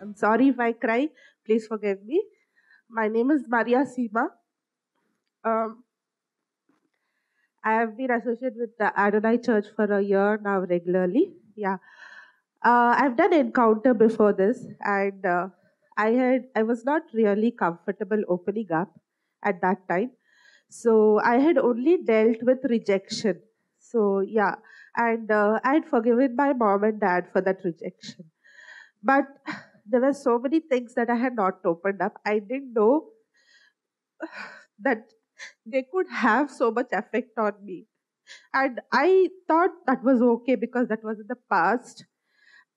I'm sorry if I cry, please forgive me. My name is Maria Sima. Um, I have been associated with the Adonai Church for a year now regularly. Yeah. Uh, I've done encounter before this, and uh, I had I was not really comfortable opening up at that time. So I had only dealt with rejection. So yeah, and uh, I had forgiven my mom and dad for that rejection. But there were so many things that I had not opened up. I didn't know that they could have so much effect on me. And I thought that was okay because that was in the past.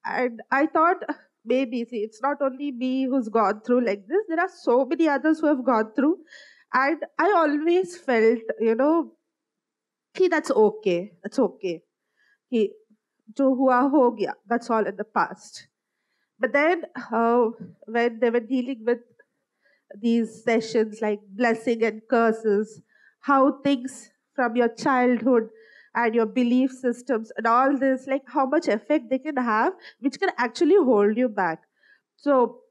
And I thought maybe, see, it's not only me who's gone through like this, there are so many others who have gone through. And I always felt, you know, कि that's okay, that's okay. कि जो हुआ हो गया, that's all in the past. but then uh, when they were dealing with these sessions like blessing and curses, how things from your childhood and your belief systems and all this, like how much effect they can have, which can actually hold you back. So,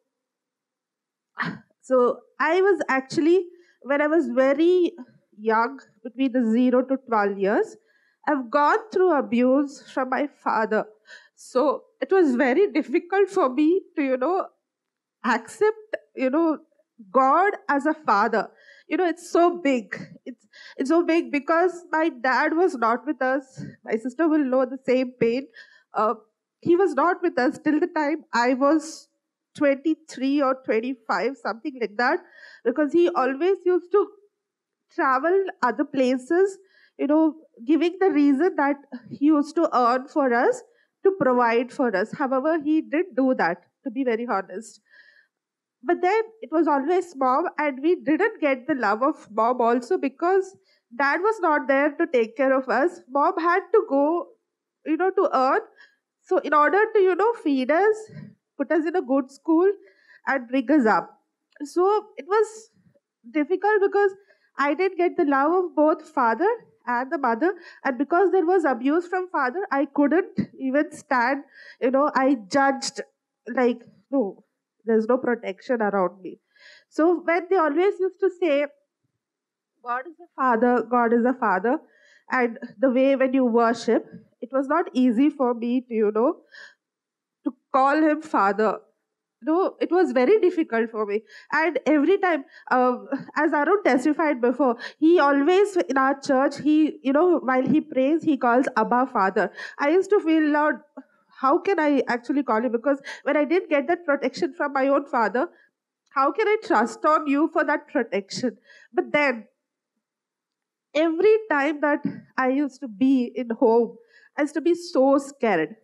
so I was actually when I was very young, between the zero to twelve years, I've gone through abuse from my father. So it was very difficult for me to, you know, accept, you know, God as a father. You know, it's so big. It's it's so big because my dad was not with us. My sister will know the same pain. Uh, he was not with us till the time I was 23 or 25, something like that, because he always used to travel other places, you know, giving the reason that he used to earn for us to provide for us. However, he did do that, to be very honest. But then it was always mom, and we didn't get the love of mom also because dad was not there to take care of us. Mom had to go, you know, to earn. So, in order to, you know, feed us, put us in a good school, and bring us up. So, it was difficult because I didn't get the love of both father and the mother. And because there was abuse from father i couldn't even stand you know i judged like no there's no protection around me. So when they always used to say god is a father god is a father and the way when you worship it was not easy for me to you know to call him father no, it was very difficult for me. And every time, uh, as Arun testified before, he always in our church, he, you know, while he prays, he calls Abba Father. I used to feel loud. How can I actually call him? Because when I didn't get that protection from my own father, how can I trust on you for that protection? But then, every time that I used to be in home, I used to be so scared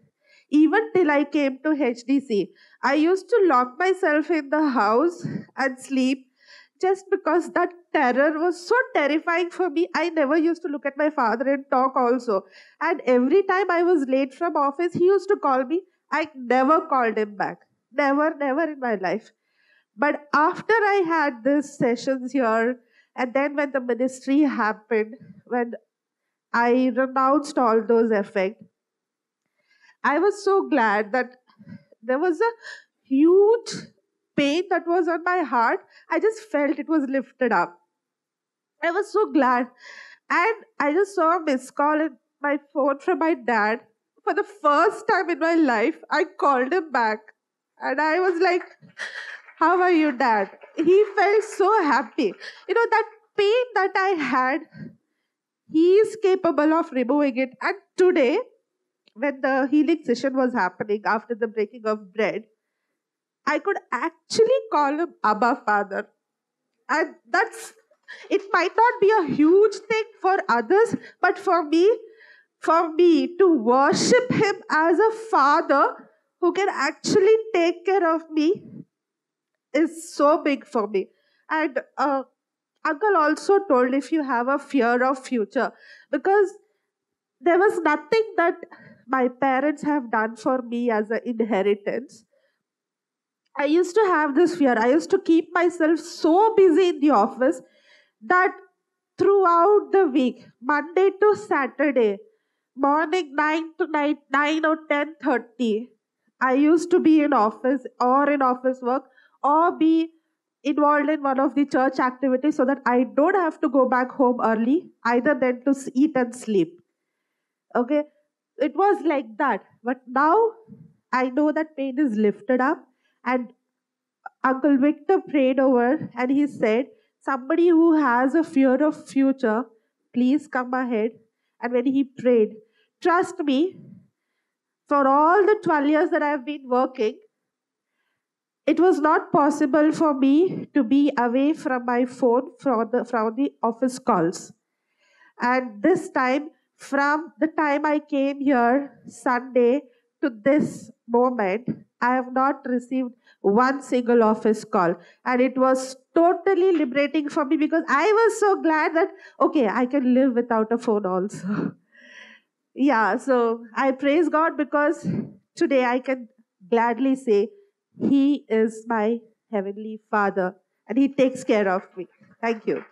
even till I came to HDC. I used to lock myself in the house and sleep just because that terror was so terrifying for me. I never used to look at my father and talk also. And every time I was late from office, he used to call me. I never called him back. Never, never in my life. But after I had these sessions here, and then when the ministry happened, when I renounced all those effects, I was so glad that there was a huge pain that was on my heart. I just felt it was lifted up. I was so glad. And I just saw a missed call in my phone from my dad. For the first time in my life, I called him back. And I was like, How are you, dad? He felt so happy. You know, that pain that I had, he is capable of removing it. And today, when the healing session was happening after the breaking of bread, I could actually call him Abba Father. And that's, it might not be a huge thing for others, but for me, for me to worship him as a father who can actually take care of me is so big for me. And uh, uncle also told if you have a fear of future, because there was nothing that my parents have done for me as an inheritance. I used to have this fear. I used to keep myself so busy in the office that throughout the week, Monday to Saturday, morning 9 to night 9 or 10:30, I used to be in office or in office work or be involved in one of the church activities so that I don't have to go back home early, either then to eat and sleep. Okay, it was like that. But now I know that pain is lifted up, and Uncle Victor prayed over and he said, Somebody who has a fear of future, please come ahead. And when he prayed, trust me, for all the 12 years that I've been working, it was not possible for me to be away from my phone from the, from the office calls. And this time, from the time I came here Sunday to this moment, I have not received one single office call. And it was totally liberating for me because I was so glad that, okay, I can live without a phone also. yeah, so I praise God because today I can gladly say, he is my heavenly Father and He takes care of me. Thank you.